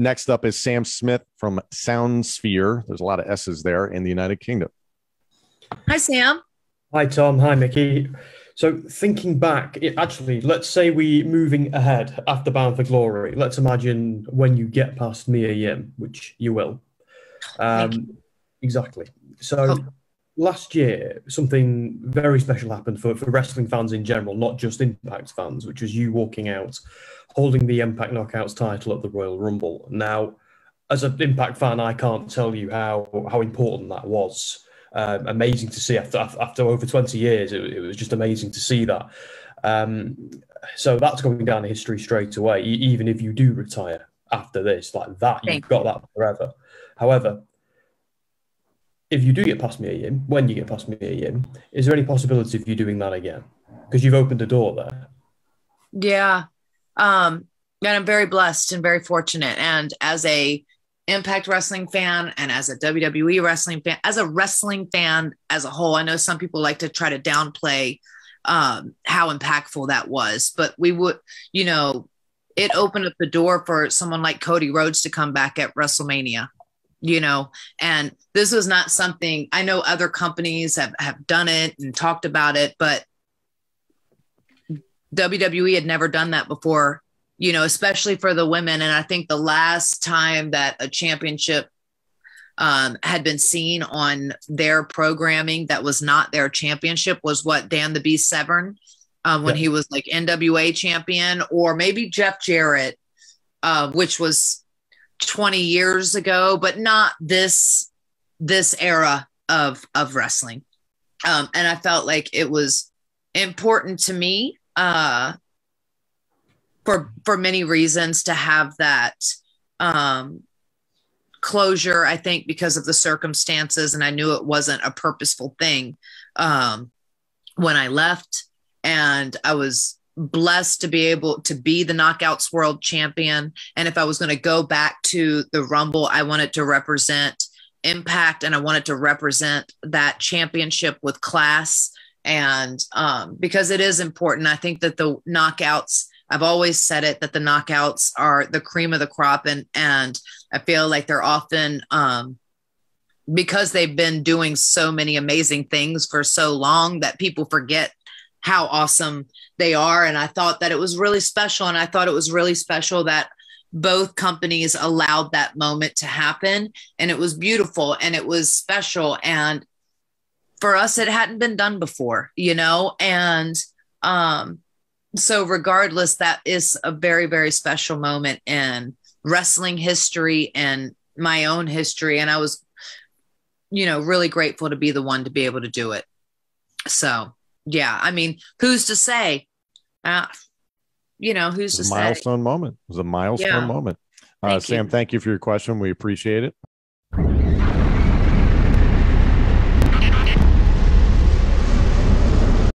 Next up is Sam Smith from Soundsphere. There's a lot of S's there in the United Kingdom. Hi, Sam. Hi, Tom. Hi, Mickie. So, thinking back, it, actually, let's say we're moving ahead after Bound for Glory. Let's imagine when you get past Mia Yim, which you will. Um, you. Exactly. So, oh. Last year, something very special happened for, for wrestling fans in general, not just Impact fans, which was you walking out holding the Impact Knockouts title at the Royal Rumble. Now, as an Impact fan, I can't tell you how how important that was. Um, amazing to see after after over 20 years. It, it was just amazing to see that. Um, so that's going down in history straight away. Even if you do retire after this, like that, Thank you've got that forever. However, if you do get past Mia Yim, when you get past Mia Yim, is there any possibility of you doing that again? Because you've opened the door there. Yeah, um, and I'm very blessed and very fortunate. And as a Impact Wrestling fan and as a WWE wrestling fan, as a wrestling fan as a whole, I know some people like to try to downplay um, how impactful that was, but we would, you know, it opened up the door for someone like Cody Rhodes to come back at WrestleMania, you know, and this was not something I know other companies have, have done it and talked about it, but WWE had never done that before, you know, especially for the women. And I think the last time that a championship um, had been seen on their programming that was not their championship was what Dan the Beast Severn um, when yeah. he was like NWA champion, or maybe Jeff Jarrett, uh, which was 20 years ago, but not this this era of of wrestling. Um, and I felt like it was important to me uh, for for many reasons to have that um, closure. I think because of the circumstances, and I knew it wasn't a purposeful thing um, when I left, and I was blessed to be able to be the knockouts world champion. And if i was going to go back to the rumble i wanted to represent impact and i wanted to represent that championship with class. And um, because it is important i think that the knockouts i've always said it that the knockouts are the cream of the crop. And and i feel like they're often um, because they've been doing so many amazing things for so long that people forget how awesome they are. And i thought that it was really special. And i thought it was really special that both companies allowed that moment to happen. And it was beautiful and it was special. And for us it hadn't been done before you know? And um so regardless that is a very very special moment in wrestling history and my own history. And i was you know really grateful to be the one to be able to do it. So yeah i mean who's to say? Uh, you know who's to milestone say? moment. It was a milestone yeah. moment. Uh, sam thank you for your question. We appreciate it